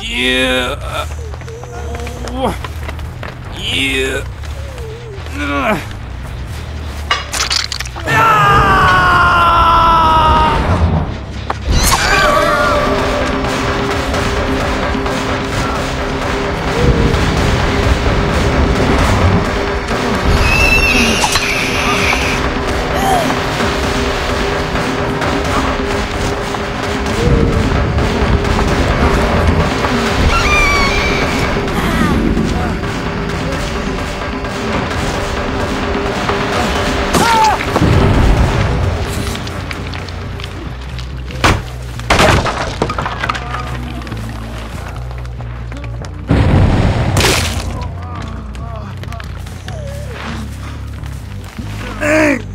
Yeah. Yeah. Hey!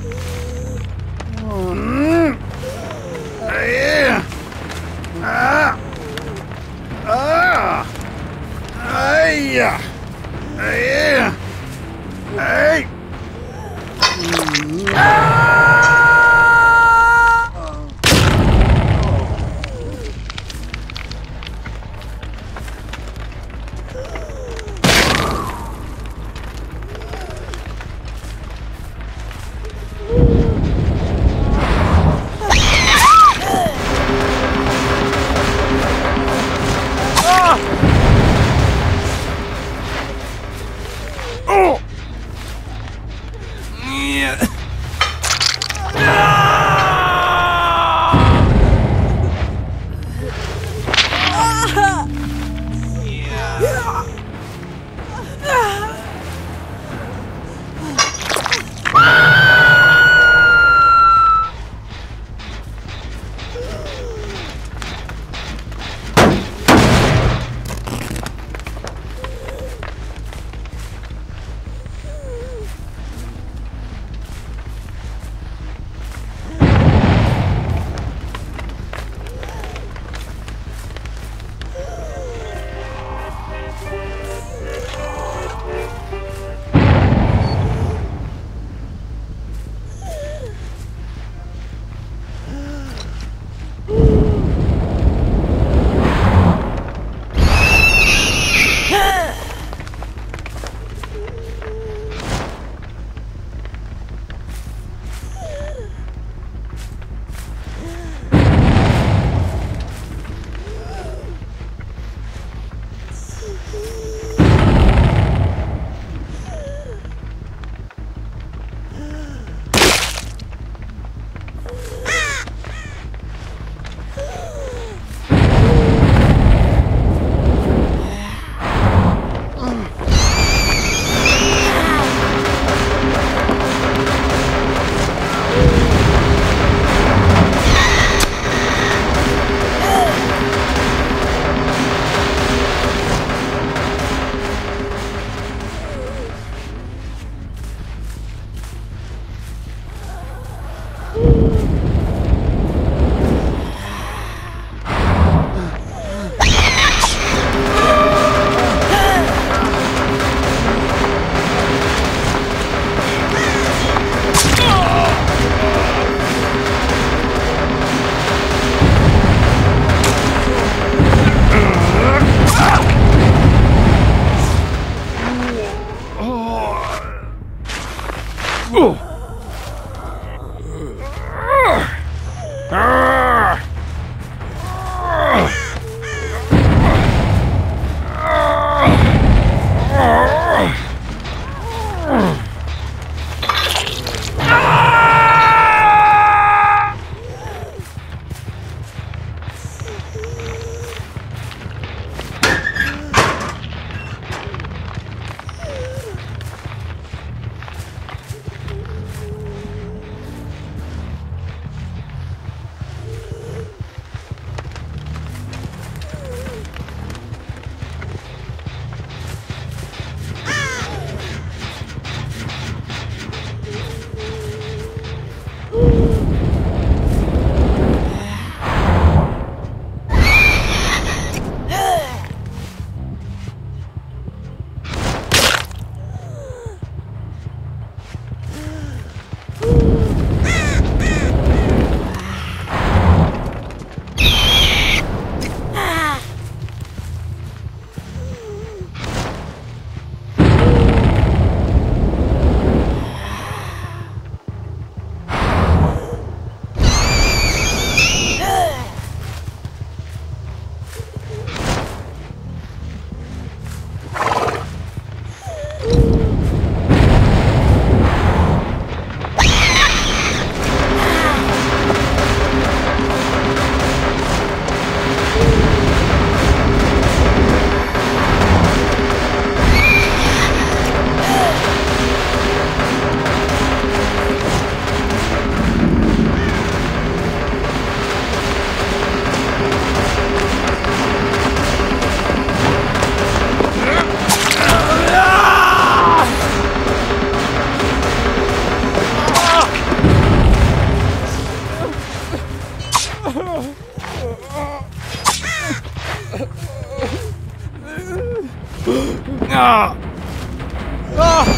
ah! Ah!